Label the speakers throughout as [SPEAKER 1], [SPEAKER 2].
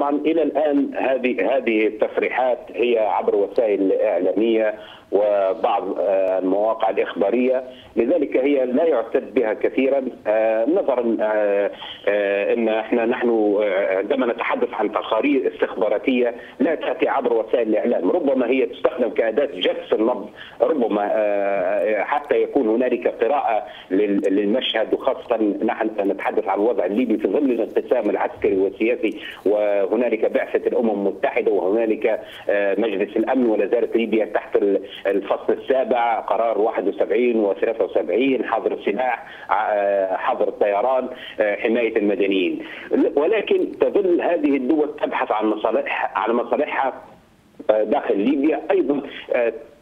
[SPEAKER 1] طبعا إلى الآن هذه هذه التصريحات هي عبر وسائل إعلامية وبعض المواقع الإخبارية. لذلك هي لا يعتد بها كثيرا. نظرا إن إحنا نحن عندما نتحدث عن تقارير استخباراتية لا تأتي عبر وسائل الإعلام. ربما هي تستخدم كأداة جس النبض. ربما حتى يكون هنالك قراءة للمشهد وخاصة نحن نتحدث عن الوضع الليبي في ظل الانقسام العسكري والسياسي وهنالك بعثة الأمم المتحدة وهنالك مجلس الأمن ولا زالت ليبيا تحت الفصل السابع قرار 71 و 73 حظر السلاح حظر الطيران حماية المدنيين. ولكن تظل هذه الدول تبحث عن مصالح على مصالحها داخل ليبيا. أيضا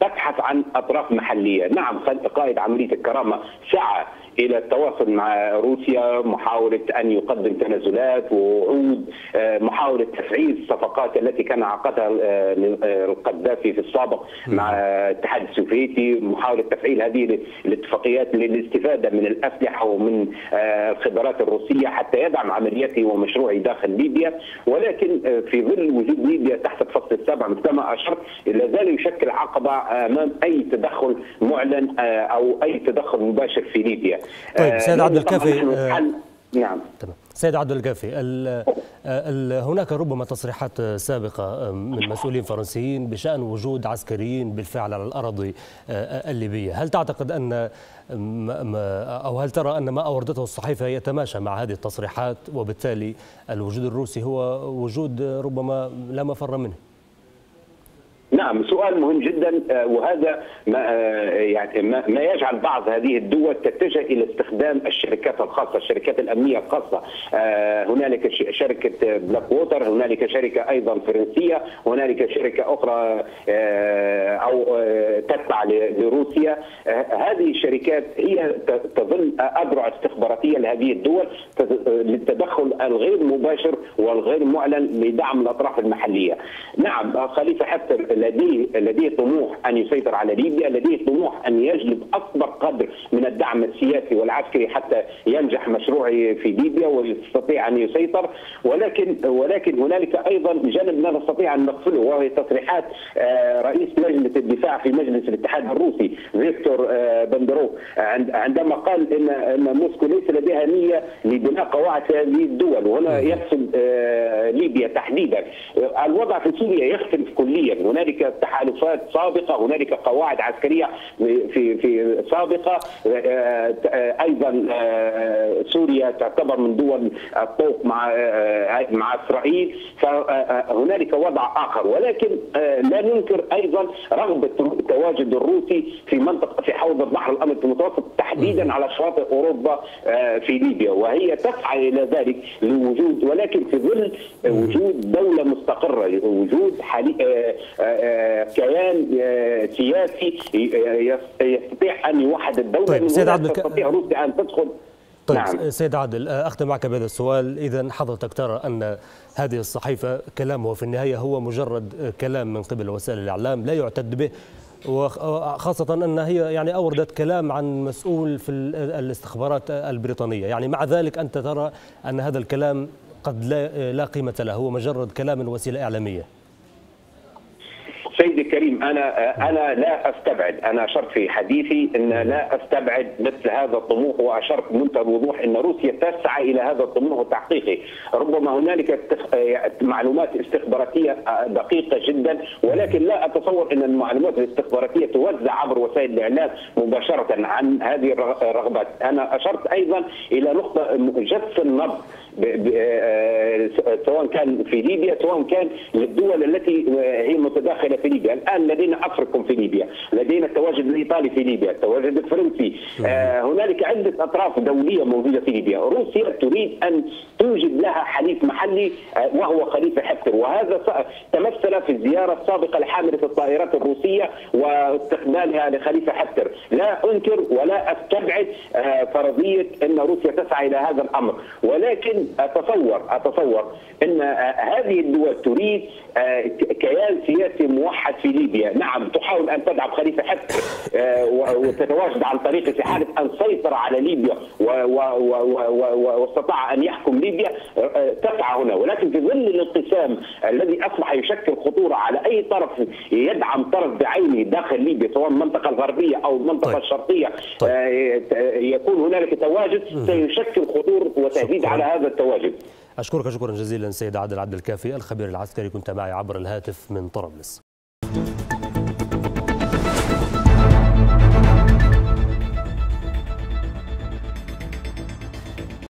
[SPEAKER 1] تبحث عن أطراف محلية، نعم قائد عملية الكرامة سعى إلى التواصل مع روسيا محاولة أن يقدم تنازلات ووعود محاولة تفعيل الصفقات التي كان عقدها القذافي في السابق مع الاتحاد السوفيتي محاولة تفعيل هذه الاتفاقيات للاستفادة من الأسلحة ومن الخبرات الروسية حتى يدعم عملياته ومشروعه داخل ليبيا. ولكن في ظل وجود ليبيا تحت الفصل السابع مثل ما أشرت لا زال يشكل عقبة أمام أي تدخل معلن أو أي تدخل مباشر في ليبيا.
[SPEAKER 2] طيب سيد عبد الكافي
[SPEAKER 1] نعم.
[SPEAKER 2] تمام. سيد عبد الكافي ال ال هناك ربما تصريحات سابقة من مسؤولين فرنسيين بشأن وجود عسكريين بالفعل على الأراضي الليبية، هل تعتقد أن أو هل ترى أن ما أوردته الصحيفة يتماشى مع هذه التصريحات وبالتالي الوجود الروسي هو وجود ربما لا مفر منه؟
[SPEAKER 1] نعم سؤال مهم جدا وهذا ما يعني ما يجعل بعض هذه الدول تتجه إلى استخدام الشركات الخاصة، الشركات الأمنية الخاصة. هنالك شركة بلاك ووتر، هنالك شركة أيضا فرنسية، هنالك شركة أخرى أو تتبع لروسيا. هذه الشركات هي تظل أذرع استخباراتية لهذه الدول للتدخل الغير مباشر والغير معلن لدعم الأطراف المحلية. نعم خليفة حفتر لديه لديه طموح أن يسيطر على ليبيا، لديه طموح أن يجلب أكبر قدر من الدعم السياسي والعسكري حتى ينجح مشروعه في ليبيا ويستطيع أن يسيطر، ولكن ولكن هنالك أيضا جانب لا نستطيع أن نغفله وهي تصريحات رئيس لجنه الدفاع في مجلس الاتحاد الروسي فيكتور بندروف عندما قال ان إن موسكو ليس لديها نية لبناء قواعد في هذه الدول وهنا يقصد ليبيا تحديدا. الوضع في سوريا يختلف كليا، هنالك تحالفات سابقة، هنالك قواعد عسكرية في في سابقة. أيضا سوريا تعتبر من دول الطوق مع مع إسرائيل. فهنالك وضع آخر. ولكن لا ننكر أيضا رغبة التواجد الروسي في منطقة في حوض البحر الابيض المتوسط تحديدا على شواطئ أوروبا في ليبيا. وهي تسعى إلى ذلك لوجود ولكن في ظل وجود دولة مستقرة وجود حالي كيان سياسي يستطيع أن يوحد الدولة
[SPEAKER 2] طيب سيد عبد
[SPEAKER 1] تستطيع روسيا أن تدخل.
[SPEAKER 2] طيب نعم. سيد عادل أختم معك بهذا السؤال. إذا حضرتك ترى أن هذه الصحيفة كلامه في النهاية هو مجرد كلام من قبل وسائل الإعلام لا يعتد به وخاصة أن هي يعني أوردت كلام عن مسؤول في الاستخبارات البريطانية. يعني مع ذلك أنت ترى أن هذا الكلام قد لا, قيمة له هو مجرد كلام وسيلة إعلامية.
[SPEAKER 1] سيدي الكريم أنا أنا لا أستبعد أنا أشرت في حديثي إن لا أستبعد مثل هذا الطموح وأشرت بمنتهى الوضوح إن روسيا تسعى إلى هذا الطموح وتحقيقه ربما هنالك معلومات استخباراتية دقيقة جدا ولكن لا أتصور إن المعلومات الاستخباراتية توزع عبر وسائل الإعلام مباشرة عن هذه الرغبات. أنا أشرت أيضا إلى نقطة جس النبض سواء كان في ليبيا سواء كان للدول التي هي متداخلة في ليبيا، الآن لدينا افريقيا في ليبيا، لدينا التواجد الإيطالي في ليبيا، التواجد الفرنسي، آه هنالك عدة أطراف دولية موجودة في ليبيا، روسيا تريد أن توجد لها حليف محلي آه وهو خليفة حفتر، وهذا تمثل في الزيارة السابقة لحاملة الطائرات الروسية واستقبالها لخليفة حفتر، لا أنكر ولا أستبعد آه فرضية أن روسيا تسعى إلى هذا الأمر، ولكن أتصور أتصور أن هذه الدول تريد كيان سياسي موحد توحد في ليبيا. نعم تحاول أن تدعم خليفة حفتر وتتواجد عن طريق في حالة أن سيطر على ليبيا واستطاع أن يحكم ليبيا تسعى هنا. ولكن في ظل الانقسام الذي أصبح يشكل خطورة على أي طرف يدعم طرف بعينه داخل ليبيا سواء المنطقة الغربية أو المنطقة طيب. الشرقية طيب. يكون هنالك تواجد سيشكل خطور وتهديد على هذا التواجد.
[SPEAKER 2] أشكرك شكرا جزيلا سيد عادل عبد الكافي الخبير العسكري كنت معي عبر الهاتف من طرابلس. Thank you.